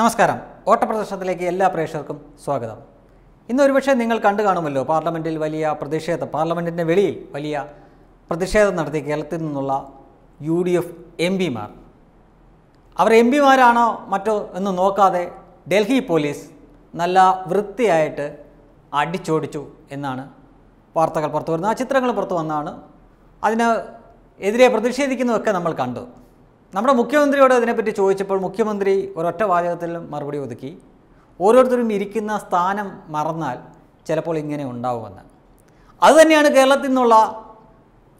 നമസ്കാരം. ഓട്ടപ്രദർശനത്തിലേക്ക് എല്ലാ പ്രേക്ഷകർക്കും സ്വാഗതം. ഇന്ന് ഒരുപക്ഷെ നിങ്ങൾ കണ്ടു കാണുമല്ലോ പാർലമെന്റിൽ വലിയ പ്രതിഷേധം പാർലമെന്റിന്റെ വെളിയിൽ വലിയ പ്രതിഷേധം നടത്തി കേരളത്തിൽ നിന്നുള്ള യു ഡി എഫ് എം പിമാർ. അവർ എം പിമാരാണോ മറ്റോ എന്ന് നോക്കാതെ ഡൽഹി പോലീസ് നല്ല വൃത്തിയായിട്ട് അടിച്ചോടിച്ചു എന്നാണ് വാർത്തകൾ പുറത്തു വരുന്നത് ആ ചിത്രങ്ങൾ പുറത്തു വന്നാണ് അതിന് എതിരെ പ്രതിഷേധിക്കുന്നതൊക്കെ നമ്മൾ കണ്ടു. നമ്മുടെ മുഖ്യമന്ത്രിയോട് അതിനെപ്പറ്റി ചോദിച്ചപ്പോൾ മുഖ്യമന്ത്രി ഒരൊറ്റ വാചകത്തിൽ മറുപടി ഒതുക്കി ഓരോരുത്തരും ഇരിക്കുന്ന സ്ഥാനം മറന്നാൽ ചിലപ്പോൾ ഇങ്ങനെ ഉണ്ടാവുമെന്ന്. അതുതന്നെയാണ് കേരളത്തിൽ നിന്നുള്ള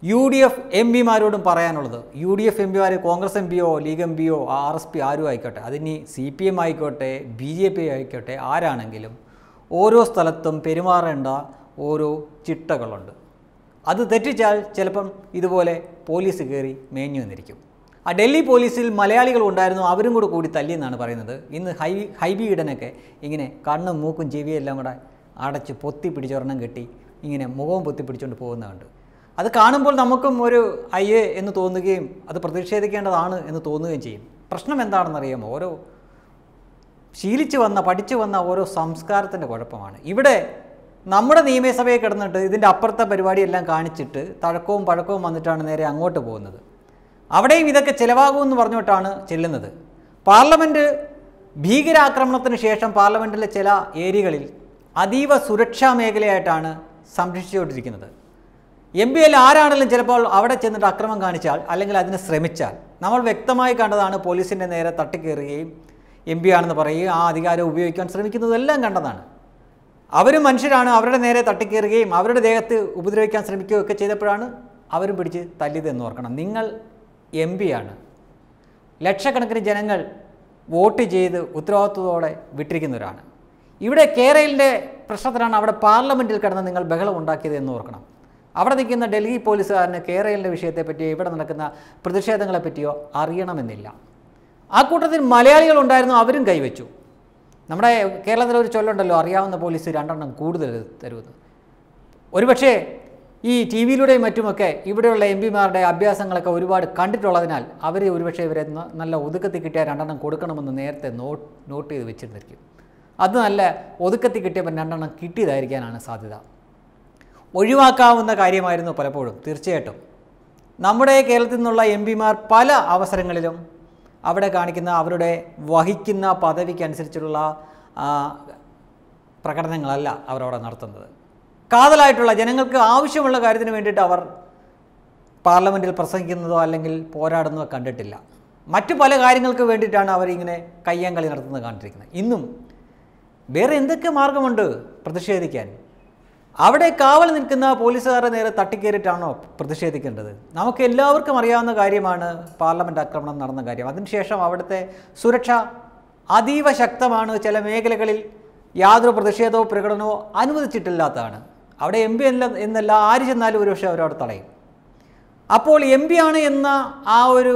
യു ഡി എഫ് എം പിമാരോടും പറയാനുള്ളത്. യു ഡി എഫ് എം പിമാർ കോൺഗ്രസ് എം പിയോ ലീഗ് എം പിയോ ആർ എസ് പി ആരും ആയിക്കോട്ടെ അതിനി സി പി എം ആയിക്കോട്ടെ ബി ജെ പി ആയിക്കോട്ടെ ആരാണെങ്കിലും ഓരോ സ്ഥലത്തും പെരുമാറേണ്ട ഓരോ ചിട്ടകളുണ്ട്. അത് തെറ്റിച്ചാൽ ചിലപ്പം ഇതുപോലെ പോലീസ് കയറി മേഞ്ഞു വന്നിരിക്കും. ആ ഡൽഹി പോലീസിൽ മലയാളികൾ ഉണ്ടായിരുന്നു അവരും കൂടെ കൂടി തല്ലിയെന്നാണ് പറയുന്നത്. ഇന്ന് ഹൈ ഹൈബി ഇടനൊക്കെ ഇങ്ങനെ കണ്ണും മൂക്കും ചെവിയും എല്ലാം കൂടെ അടച്ച് പൊത്തി പിടിച്ചൊരെണ്ണം കെട്ടി ഇങ്ങനെ മുഖവും പൊത്തി പിടിച്ചുകൊണ്ട് പോകുന്നതുണ്ട് അത് കാണുമ്പോൾ നമുക്കും ഒരു അയ്യേ എന്ന് തോന്നുകയും അത് പ്രതിഷേധിക്കേണ്ടതാണ് എന്ന് തോന്നുകയും ചെയ്യും. പ്രശ്നം എന്താണെന്നറിയാമോ? ഓരോ ശീലിച്ചു വന്ന പഠിച്ചു വന്ന ഓരോ സംസ്കാരത്തിന്റെ കുഴപ്പമാണ്. ഇവിടെ നമ്മുടെ നിയമസഭയെ കിടന്നിട്ട് ഇതിന്റെ അപ്പുറത്തെ പരിപാടിയെല്ലാം കാണിച്ചിട്ട് തഴക്കവും പഴക്കവും വന്നിട്ടാണ് നേരെ അങ്ങോട്ട് പോകുന്നത്. അവിടെയും ഇതൊക്കെ ചിലവാകുമെന്ന് പറഞ്ഞുകൊണ്ടാണ് ചെല്ലുന്നത്. പാർലമെന്റ് ഭീകരാക്രമണത്തിന് ശേഷം പാർലമെന്റിലെ ചില ഏരിയകളിൽ അതീവ സുരക്ഷാ മേഖലയായിട്ടാണ് സംരക്ഷിച്ചുകൊണ്ടിരിക്കുന്നത്. എം പി എൽ ആരാണെങ്കിലും ചിലപ്പോൾ അവിടെ ചെന്നിട്ട് അക്രമം കാണിച്ചാൽ അല്ലെങ്കിൽ അതിന് ശ്രമിച്ചാൽ നമ്മൾ വ്യക്തമായി കണ്ടതാണ് പോലീസിന്റെ നേരെ തട്ടിക്കയറുകയും എം പി ആണെന്ന് പറയുകയും ആ അധികാരം ഉപയോഗിക്കാൻ ശ്രമിക്കുന്നതെല്ലാം കണ്ടതാണ്. അവരും മനുഷ്യരാണ് അവരുടെ നേരെ തട്ടിക്കയറുകയും അവരുടെ ദേഹത്ത് ഉപദ്രവിക്കാൻ ശ്രമിക്കുകയൊക്കെ ചെയ്തപ്പോഴാണ് അവരും പിടിച്ച് തല്ലിയതെന്ന് ഓർക്കണം. നിങ്ങൾ എം ആണ്. ലക്ഷക്കണക്കിന് ജനങ്ങൾ വോട്ട് ചെയ്ത് ഉത്തരവാദിത്വത്തോടെ വിട്ടിരിക്കുന്നവരാണ്. ഇവിടെ കേരളിന്റെ പ്രശ്നത്തിലാണ് അവിടെ പാർലമെന്റിൽ കിടന്ന് നിങ്ങൾ ബഹളം ഉണ്ടാക്കിയത് എന്ന് ഓർക്കണം. അവിടെ നിൽക്കുന്ന ഡൽഹി പോലീസുകാരന് കേരളിന്റെ വിഷയത്തെപ്പറ്റിയോ ഇവിടെ നടക്കുന്ന പ്രതിഷേധങ്ങളെപ്പറ്റിയോ അറിയണമെന്നില്ല. ആ കൂട്ടത്തിൽ മലയാളികൾ ഉണ്ടായിരുന്നു അവരും കൈവച്ചു. നമ്മുടെ കേരളത്തിൽ ഒരു ചൊല്ലുണ്ടല്ലോ അറിയാവുന്ന പോലീസ് രണ്ടെണ്ണം കൂടുതൽ തരുമെന്ന് ഒരുപക്ഷേ ഈ ടി വിയിലൂടെയും മറ്റുമൊക്കെ ഇവിടെയുള്ള എം പിമാരുടെ അഭ്യാസങ്ങളൊക്കെ ഒരുപാട് കണ്ടിട്ടുള്ളതിനാൽ അവരെ ഒരുപക്ഷെ ഇവരെ നല്ല ഒതുക്കത്തി കിട്ടിയ രണ്ടെണ്ണം കൊടുക്കണമെന്ന് നേരത്തെ നോട്ട് ചെയ്ത് വെച്ചിരുന്നിരിക്കും. അത് നല്ല ഒതുക്കത്തി കിട്ടിയപ്പോൾ രണ്ടെണ്ണം കിട്ടിയതായിരിക്കാനാണ് സാധ്യത. ഒഴിവാക്കാവുന്ന കാര്യമായിരുന്നു പലപ്പോഴും തീർച്ചയായിട്ടും. നമ്മുടെ കേരളത്തിൽ നിന്നുള്ള എം പിമാർ പല അവസരങ്ങളിലും അവിടെ കാണിക്കുന്ന അവരുടെ വഹിക്കുന്ന പദവിക്കനുസരിച്ചുള്ള പ്രകടനങ്ങളല്ല അവരവിടെ നടത്തുന്നത്. കാതലായിട്ടുള്ള ജനങ്ങൾക്ക് ആവശ്യമുള്ള കാര്യത്തിന് വേണ്ടിയിട്ട് അവർ പാർലമെന്റിൽ പ്രസംഗിക്കുന്നതോ അല്ലെങ്കിൽ പോരാടുന്നതോ കണ്ടിട്ടില്ല. മറ്റു പല കാര്യങ്ങൾക്ക് വേണ്ടിയിട്ടാണ് അവരിങ്ങനെ കയ്യാങ്കളി നടത്തുന്നത് കണ്ടിരിക്കുന്നത് ഇന്നും വേറെ എന്തൊക്കെ മാർഗമുണ്ട് പ്രതിഷേധിക്കാൻ? അവിടെ കാവൽ നിൽക്കുന്ന പോലീസുകാരുടെ നേരെ തട്ടിക്കേറിയിട്ടാണോ പ്രതിഷേധിക്കേണ്ടത്? നമുക്ക് എല്ലാവർക്കും അറിയാവുന്ന കാര്യമാണ് പാർലമെന്റ് ആക്രമണം നടന്ന കാര്യം. അതിനുശേഷം അവിടുത്തെ സുരക്ഷ അതീവ ശക്തമാണ്. ചില മേഖലകളിൽ യാതൊരു പ്രതിഷേധമോ പ്രകടനമോ അനുവദിച്ചിട്ടില്ലാത്തതാണ്. അവിടെ എം പി അല്ല എന്നല്ല ആര് ചെന്നാലും ഒരുപക്ഷെ അവരവിടെ തടയും. അപ്പോൾ എം പി ആണ് എന്ന ആ ഒരു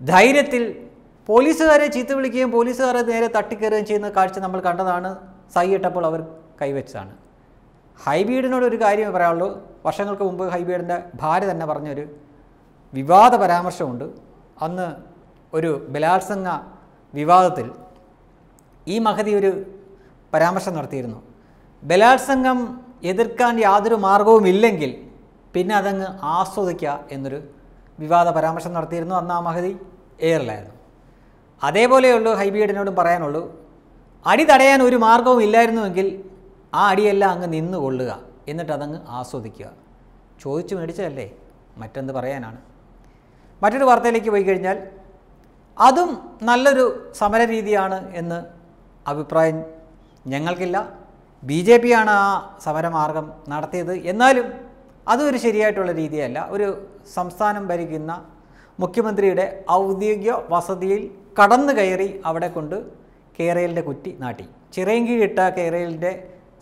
ധൈര്യത്തിൽ പോലീസുകാരെ ചീത്ത വിളിക്കുകയും പോലീസുകാരെ നേരെ തട്ടിക്കയറുകയും ചെയ്യുന്ന കാഴ്ച നമ്മൾ കണ്ടതാണ്. സൈയിട്ടപ്പോൾ അവർ കൈവച്ചതാണ്. ഹൈബീഡിനോട് ഒരു കാര്യമേ പറയാനുള്ളൂ. വർഷങ്ങൾക്ക് മുമ്പ് ഹൈബീഡിന്റെ ഭാര്യ തന്നെ പറഞ്ഞൊരു വിവാദ പരാമർശമുണ്ട്. അന്ന് ഒരു ബലാത്സംഗ വിവാദത്തിൽ ഈ മഹതി ഒരു പരാമർശം നടത്തിയിരുന്നു. ബലാത്സംഗം എതിർക്കാൻ യാതൊരു മാർഗവുമില്ലെങ്കിൽ പിന്നെ അതങ്ങ് ആസ്വദിക്കുക എന്നൊരു വിവാദ പരാമർശം നടത്തിയിരുന്നു അന്ന് ആ മഹതി എയറിലായിരുന്നു. അതേപോലെയുള്ളൂ ഹൈബീഡിനോടും പറയാനുള്ളൂ അടി തടയാൻ ഒരു മാർഗവും ഇല്ലായിരുന്നുവെങ്കിൽ ആ അടിയെല്ലാം അങ്ങ് നിന്ന് കൊള്ളുക എന്നിട്ട് അതങ്ങ് ആസ്വദിക്കുക. ചോദിച്ചു മേടിച്ചതല്ലേ? മറ്റെന്ത് പറയാനാണ്? മറ്റൊരു വാർത്തയിലേക്ക് പോയി കഴിഞ്ഞാൽ അതും നല്ലൊരു സമര രീതിയാണ് എന്ന് അഭിപ്രായം ഞങ്ങൾക്കില്ല. ബി ജെ പിയാണ് ആ സമരമാർഗം നടത്തിയത്. എന്നാലും അതൊരു ശരിയായിട്ടുള്ള രീതിയല്ല. ഒരു സംസ്ഥാനം ഭരിക്കുന്ന മുഖ്യമന്ത്രിയുടെ ഔദ്യോഗിക വസതിയിൽ കടന്നു കയറി അവിടെ കൊണ്ട് കേരളിന്റെ കുറ്റി നാട്ടി. ചിറയൻകീഴിട്ട കേരളിന്റെ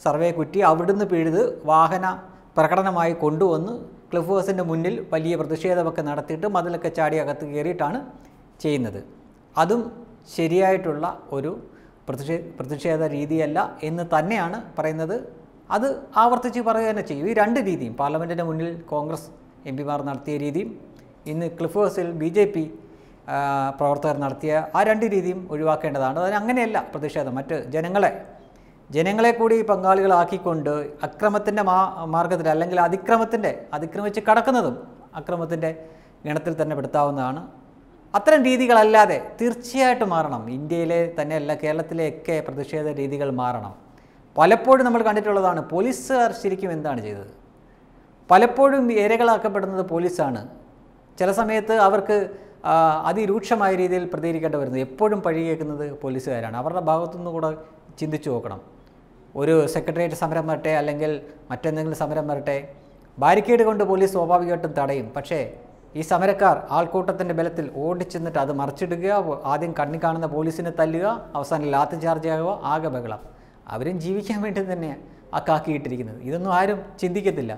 സർവേ കുറ്റി അവിടുന്ന് പിഴുത് വാഹന പ്രകടനമായി കൊണ്ടുവന്ന് ക്ലിഫ് ഹൗസിന്റെ മുന്നിൽ വലിയ പ്രതിഷേധമൊക്കെ നടത്തിയിട്ട് മതിലൊക്കെ ചാടി അകത്ത് കയറിയിട്ടാണ് ചെയ്യുന്നത്. അതും ശരിയായിട്ടുള്ള ഒരു പ്രതിഷേ പ്രതിഷേധ രീതിയല്ല എന്ന് തന്നെയാണ് പറയുന്നത്. അത് ആവർത്തിച്ച് പറയുക തന്നെ ചെയ്യും. ഈ രണ്ട് രീതിയും പാർലമെന്റിന്റെ മുന്നിൽ കോൺഗ്രസ് എം പിമാർ നടത്തിയ രീതിയും ഇന്ന് ക്ലിഫ് ഹൗസിൽ ബി ജെ പി പ്രവർത്തകർ നടത്തിയ ആ രണ്ട് രീതിയും ഒഴിവാക്കേണ്ടതാണ്. അതിന് അങ്ങനെയല്ല പ്രതിഷേധം. മറ്റ് ജനങ്ങളെ ജനങ്ങളെ കൂടി പങ്കാളികളാക്കിക്കൊണ്ട് അക്രമത്തിന്റെ മാ മാർഗത്തിൽ അല്ലെങ്കിൽ അതിക്രമത്തിന്റെ അതിക്രമിച്ച് കടക്കുന്നതും അക്രമത്തിന്റെ ഗണത്തിൽ തന്നെ പെടുത്താവുന്നതാണ് അത്തരം രീതികളല്ലാതെ തീർച്ചയായിട്ടും മാറണം. ഇന്ത്യയിലെ തന്നെയല്ല കേരളത്തിലെയൊക്കെ പ്രതിഷേധ രീതികൾ മാറണം. പലപ്പോഴും നമ്മൾ കണ്ടിട്ടുള്ളതാണ് പോലീസുകാർ ശരിക്കും എന്താണ് ചെയ്തത്? പലപ്പോഴും ഇരകളാക്കപ്പെടുന്നത് പോലീസാണ്. ചില സമയത്ത് അവർക്ക് അതിരൂക്ഷമായ രീതിയിൽ പ്രതികരിക്കേണ്ടി വരുന്നത് എപ്പോഴും പഴി കേൾക്കുന്നത് പോലീസുകാരാണ്. അവരുടെ ഭാഗത്തുനിന്ന് കൂടെ ചിന്തിച്ചു നോക്കണം. ഒരു സെക്രട്ടേറിയറ്റ് സമരം വരട്ടെ അല്ലെങ്കിൽ മറ്റെന്തെങ്കിലും സമരം വരട്ടെ. ബാരിക്കേഡ് കൊണ്ട് പോലീസ് സ്വാഭാവികമായിട്ടും തടയും. പക്ഷേ ഈ സമരക്കാർ ആൾക്കൂട്ടത്തിന്റെ ബലത്തിൽ ഓടിച്ചെന്നിട്ട് അത് മറിച്ചിടുക ആദ്യം കണ്ണി കാണുന്ന പോലീസിനെ തല്ലുക അവസാനം ലാത്ത് ചാർജ് ആകുക ആകെ ബഹളം. അവരും ജീവിക്കാൻ വേണ്ടി തന്നെയാണ് ആ കാക്കിയിട്ടിരിക്കുന്നത് ഇതൊന്നും ആരും ചിന്തിക്കത്തില്ല.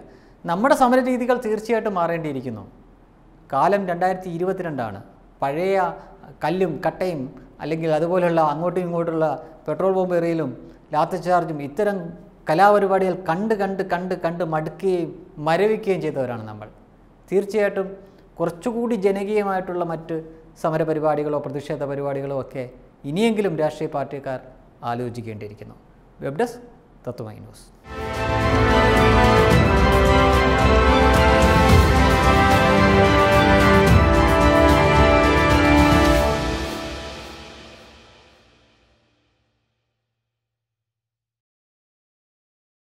നമ്മുടെ സമര രീതികൾ തീർച്ചയായിട്ടും മാറേണ്ടിയിരിക്കുന്നു. കാലം രണ്ടായിരത്തി ഇരുപത്തിരണ്ടാണ് പഴയ കല്ലും കട്ടയും അല്ലെങ്കിൽ അതുപോലുള്ള അങ്ങോട്ടും ഇങ്ങോട്ടുള്ള പെട്രോൾ ബോംബ് എറിയലും ലാത്ത് ചാർജും ഇത്തരം കലാപരിപാടികൾ കണ്ട് കണ്ട് കണ്ട് കണ്ട് മടുക്കുകയും മരവിക്കുകയും ചെയ്തവരാണ് നമ്മൾ. തീർച്ചയായിട്ടും കുറച്ചുകൂടി ജനകീയമായിട്ടുള്ള മറ്റ് സമരപരിപാടികളോ പ്രതിഷേധ പരിപാടികളോ ഒക്കെ ഇനിയെങ്കിലും രാഷ്ട്രീയ പാർട്ടിക്കാർ ആലോചിക്കേണ്ടിയിരിക്കുന്നു. Web desk Tatwamayi news